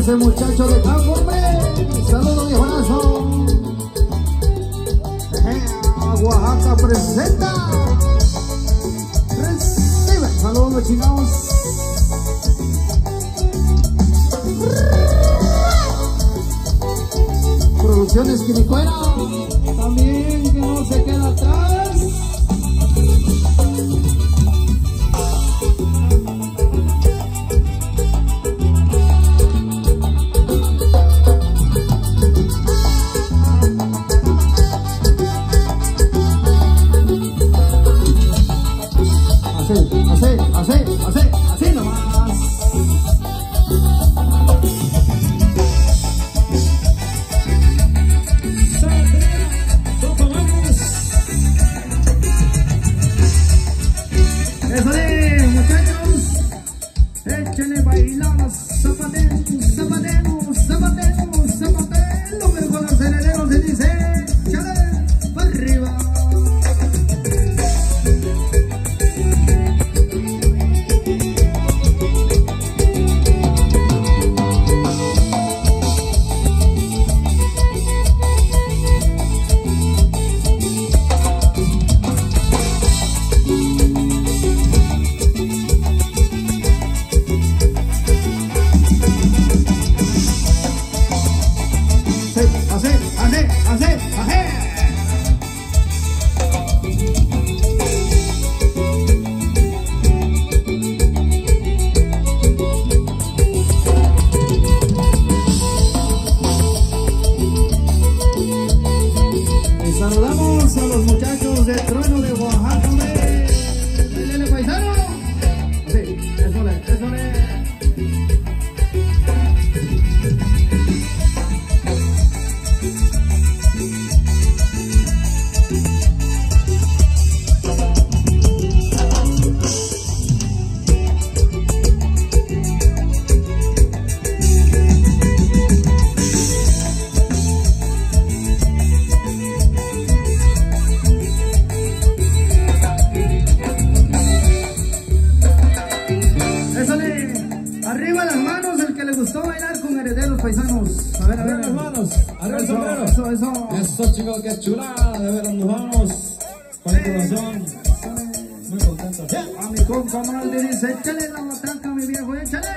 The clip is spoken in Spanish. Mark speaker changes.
Speaker 1: ese muchacho de campo. Saludos, viejo Nazo. Oaxaca presenta. Saludos, chingados. Producciones Quinicuera. Eso de con herederos paisanos. A ver, a ver.
Speaker 2: Arriba las manos, arriba el sombrero.
Speaker 1: Eso, eso.
Speaker 2: Eso chicos, qué chulada de ver nos vamos con el corazón muy contentos.
Speaker 1: A mi compa Maldi dice, échale la matraca, mi viejo, échale.